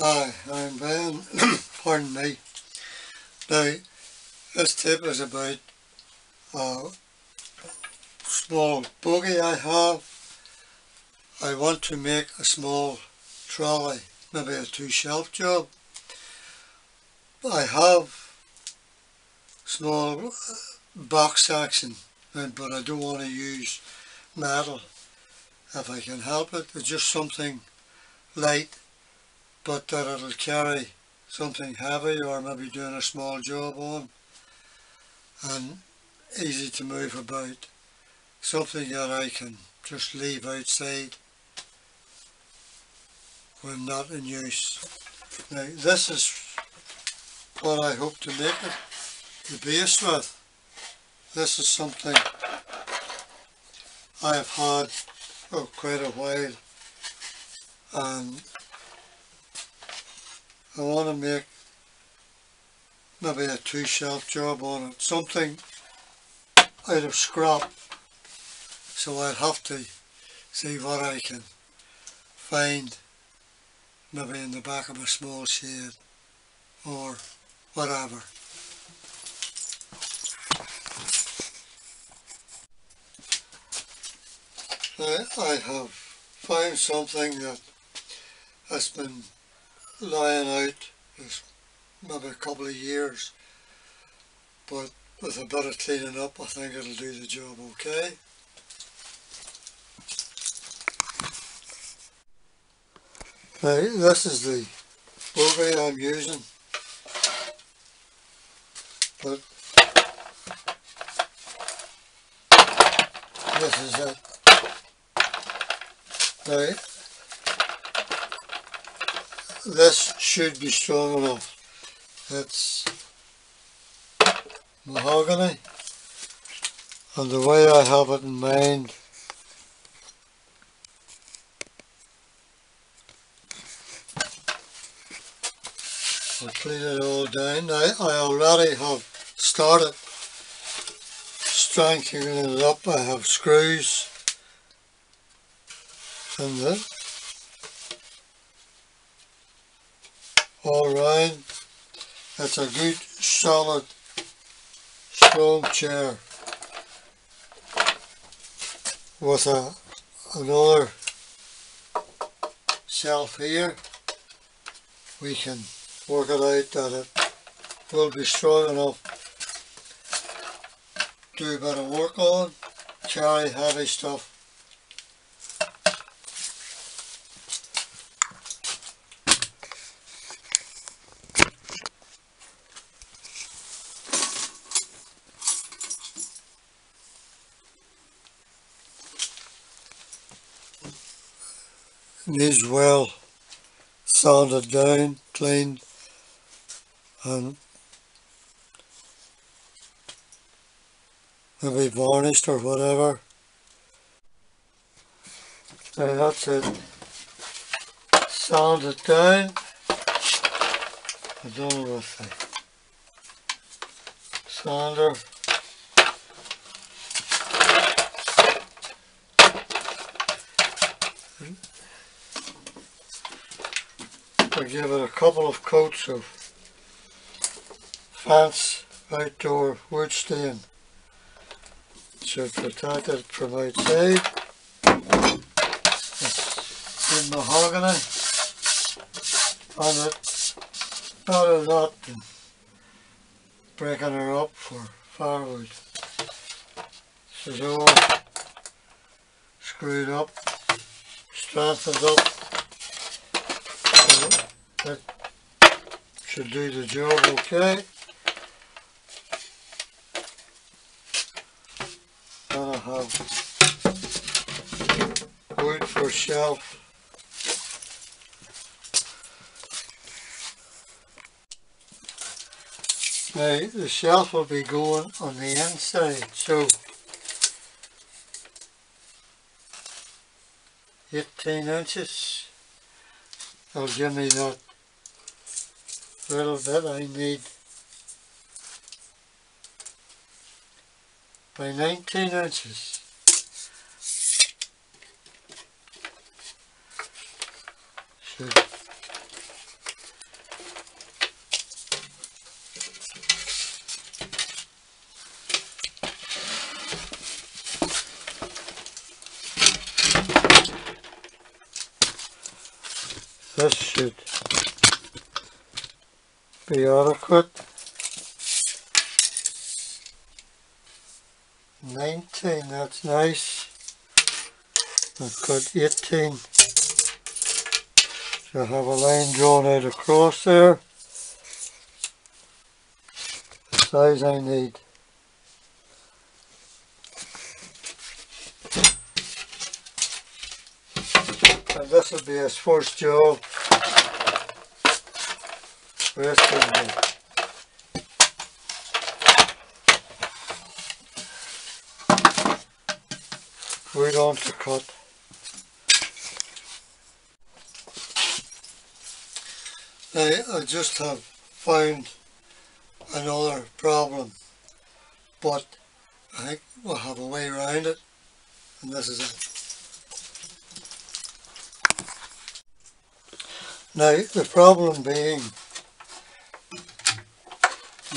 Hi, I'm Ben. Pardon me. Now, this tip is about a small buggy I have. I want to make a small trolley, maybe a two shelf job. I have small uh, box section, but I don't want to use metal if I can help it. It's just something light but that it'll carry something heavy or maybe doing a small job on and easy to move about something that I can just leave outside when not in use. Now this is what I hope to make it the base with. This is something I have had for quite a while and um, I want to make maybe a two shelf job on it, something out of scrap so I'll have to see what I can find maybe in the back of a small shed or whatever. I, I have found something that has been lying out is maybe a couple of years but with a bit of cleaning up I think it'll do the job okay. Now this is the buggy I'm using but this is it. Now this should be strong enough. It's mahogany and the way I have it in mind I'll clean it all down. I, I already have started strengthening it up. I have screws in there Alright. That's a good solid strong chair. With a another shelf here. We can work it out that it will be strong enough to do a bit of work on. Carry heavy stuff needs well sanded down, cleaned and um, maybe varnished or whatever. So that's it. It down. I don't know what the sander I give it a couple of coats of Fance outdoor wood stain. Should protect it from outside. It's in mahogany and it's better not than breaking her up for firewood. This is all screwed up, strengthened up that should do the job okay. And I have wood for shelf. Now the shelf will be going on the inside so 18 inches will give me that little bit I need by 19 inches. should. This should be adequate. 19, that's nice. I've got 18. So I have a line drawn out across there. The size I need. And this will be his first job. Rest of the on to cut. I, I just have found another problem but I think we'll have a way around it and this is it. Now the problem being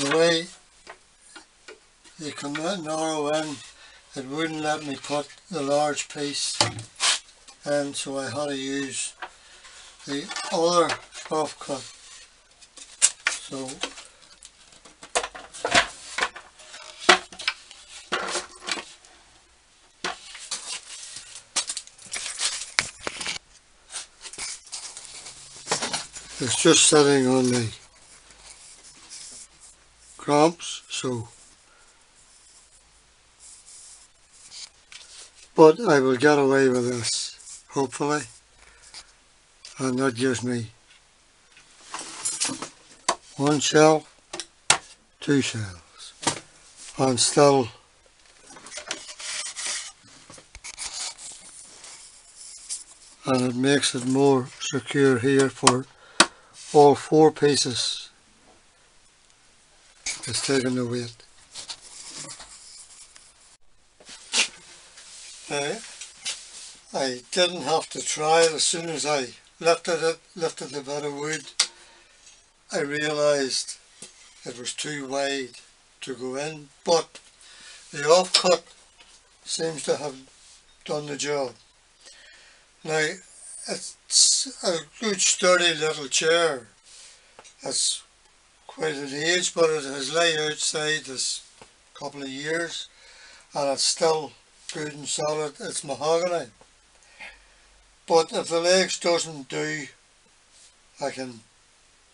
the way can narrow in it wouldn't let me put the large piece and so I had to use the other offcut so it's just sitting on the cramps so. But I will get away with this hopefully and that gives me one shell two shells. And still and it makes it more secure here for all four pieces the weight I, I didn't have to try it. As soon as I lifted it, lifted the bit of wood I realised it was too wide to go in. But the offcut seems to have done the job. Now it's a good sturdy little chair. It's quite an age but it has lay outside this couple of years and it's still good and solid, it's mahogany. But if the legs doesn't do, I can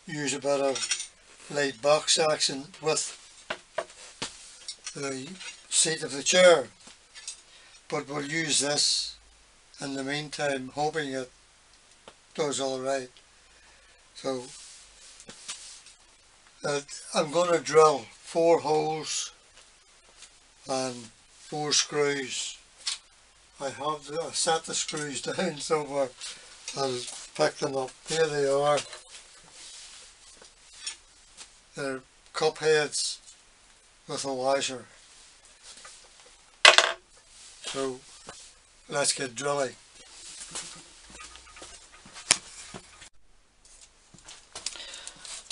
use a bit of light box section with the seat of the chair. But we'll use this in the meantime, hoping it does alright. So I'm going to drill four holes and four screws. I have the, set the screws down somewhere. I'll pick them up. Here they are. They're cup heads with a washer. So let's get drilling.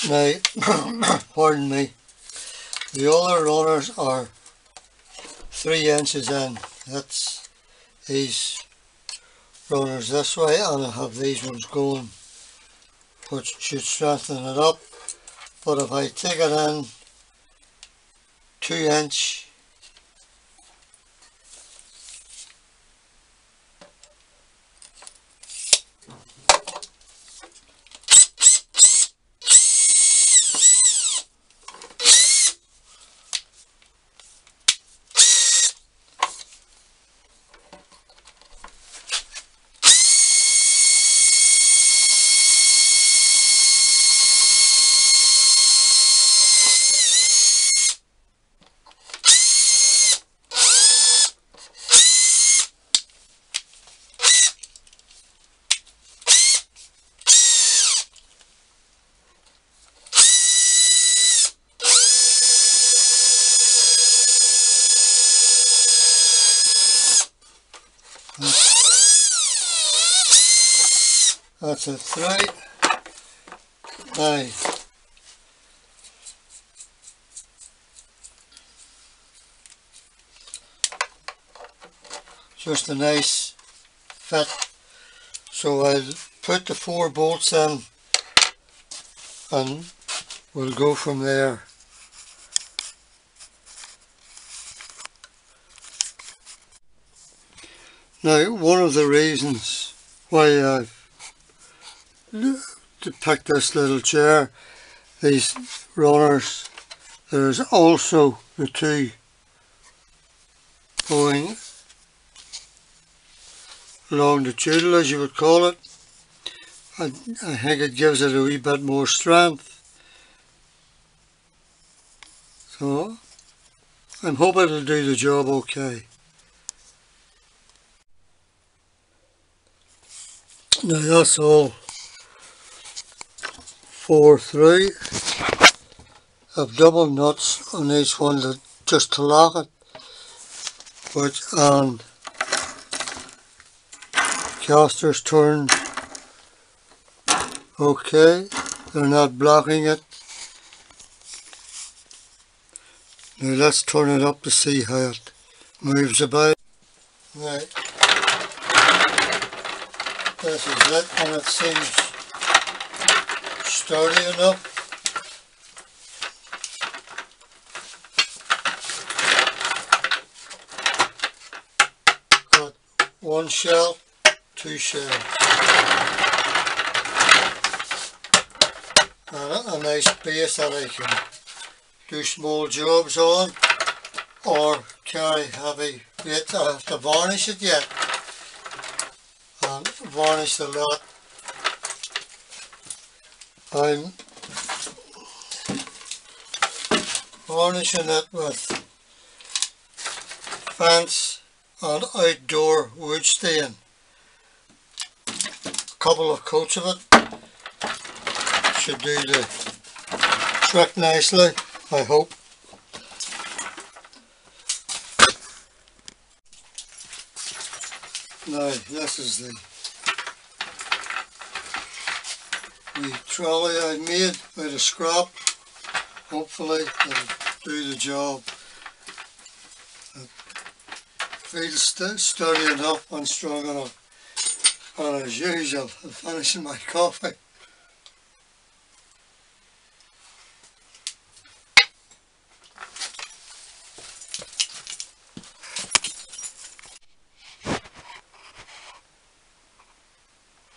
Now, pardon me, the other runners are three inches in. That's these runners this way and I have these ones going which should strengthen it up. But if I take it in two inch That's a three. Now, just a nice fit. So I'll put the four bolts in and we'll go from there. Now one of the reasons why I've picked this little chair, these runners, there's also the two going longitudinal as you would call it. I, I think it gives it a wee bit more strength. So I'm hoping it'll do the job okay. Now that's all four three I've double nuts on each one to, just to lock it. But um, and casters turn okay. They're not blocking it. Now let's turn it up to see how it moves about. Right. This is it and it seems sturdy enough. Got one shell, two shells. And a nice base that I can do small jobs on or carry heavy weight. I have to varnish it yet and varnish the lot. I'm varnishing it with fence and outdoor wood stain. A couple of coats of it should do the trick nicely. I hope. Now this is the the trolley I made out of scrap. Hopefully it'll do the job. It feels st sturdy enough and strong enough. And as usual, I'm finishing my coffee.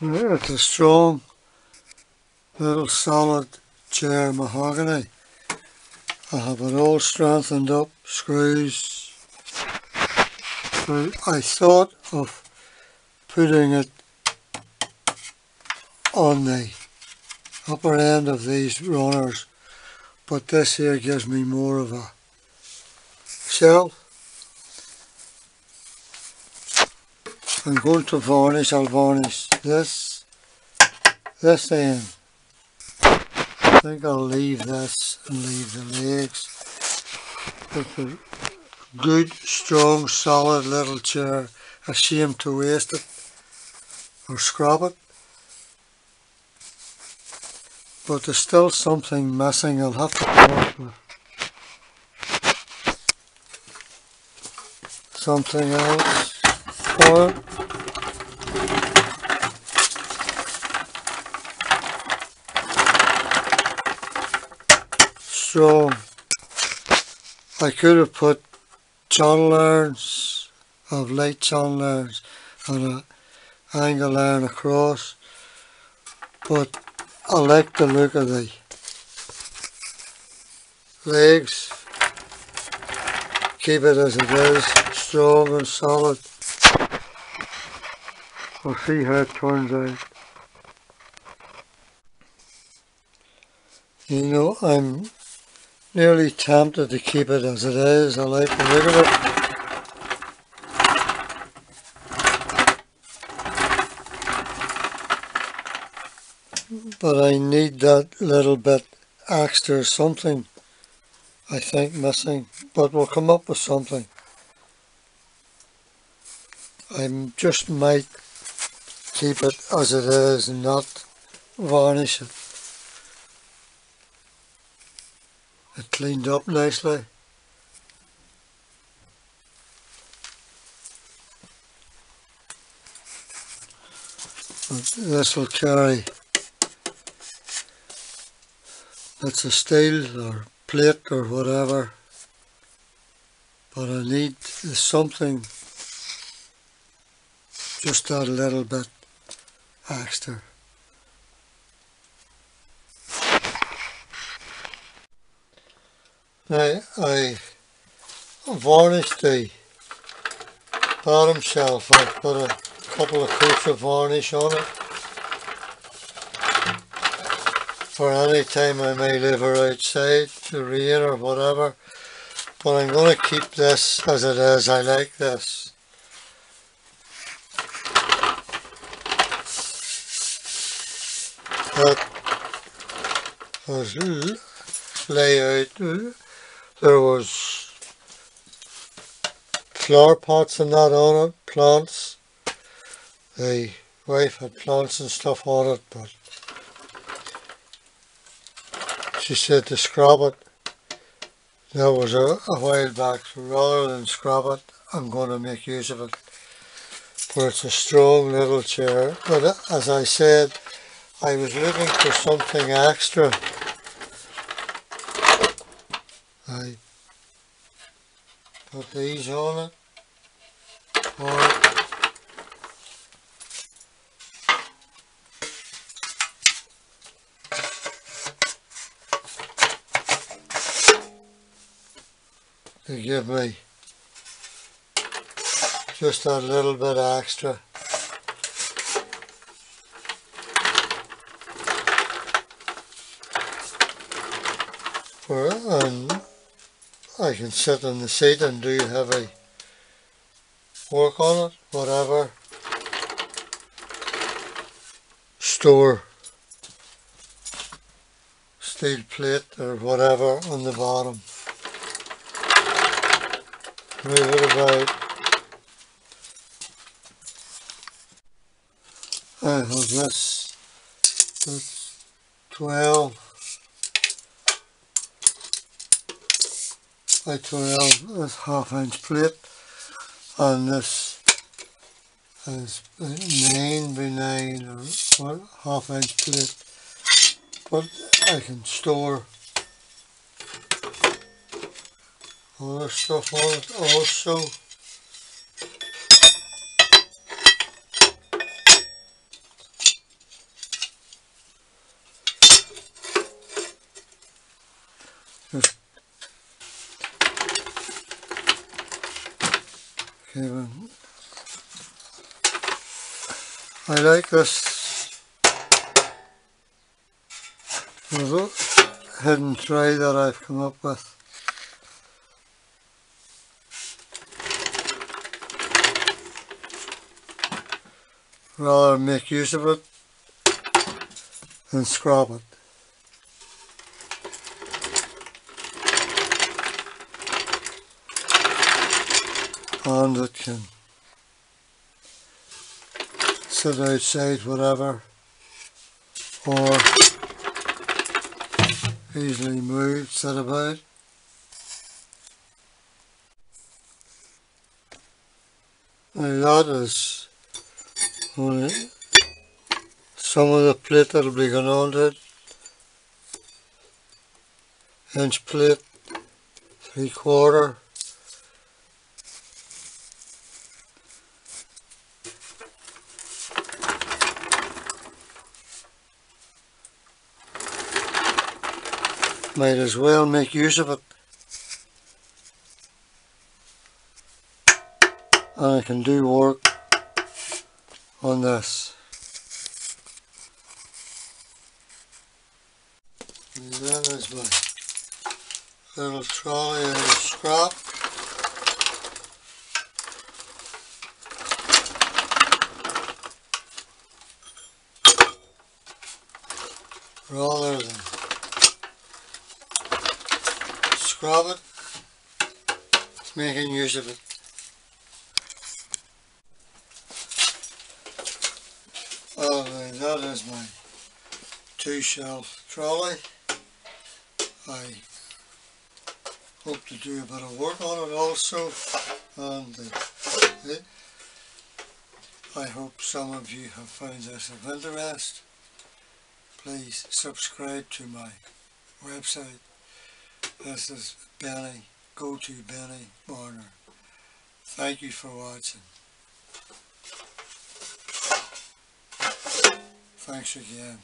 It's a strong little solid chair mahogany. I have it all strengthened up, screws. So I thought of putting it on the upper end of these runners but this here gives me more of a shelf I'm going to varnish, I'll varnish this, this end. I think I'll leave this and leave the legs. It's a good, strong, solid little chair. A shame to waste it or scrap it. But there's still something missing I'll have to up with. Something else for it. So I could have put channel irons of light channel irons and an angle iron across but I like the look of the legs. Keep it as it is strong and solid. We'll see how it turns out. You know I'm nearly tempted to keep it as it is. I like the look of it. But I need that little bit extra something I think missing. But we'll come up with something. I just might keep it as it is and not varnish it. It cleaned up nicely. this will carry it's a steel or plate or whatever but I need something just a little bit extra now I varnished the bottom shelf. I put a couple of coats of varnish on it. For any time I may leave her outside to rain or whatever. But I'm going to keep this as it is, I like this. That was uh, layout uh, there was flower pots and that on it, plants. The wife had plants and stuff on it but she said to scrub it. That was a, a while back so rather than scrub it I'm going to make use of it. But it's a strong little chair. But uh, as I said I was looking for something extra I put these on it or to give me. Just a little bit extra. For, I can sit in the seat and do heavy work on it, whatever. Store steel plate or whatever on the bottom move it about. I have this, that's 12 by 12, this half inch plate, and this is 9 by 9 or half inch plate, but I can store other stuff on it also. Kevin. I like this little hidden tray that I've come up with. rather make use of it than scrap it. And it can sit outside whatever? Or easily move, sit about. Now that is only some of the plate that will be going on it inch plate three quarter might as well make use of it and I can do work on this. And that is my little trolley of scrap. Than scrub it, making use of it. uh, that is my two shelf trolley. I hope to do a bit of work on it also and I hope some of you have found this of interest. Please subscribe to my website. This is Benny, go to Benny Marner. Thank you for watching. Thanks again.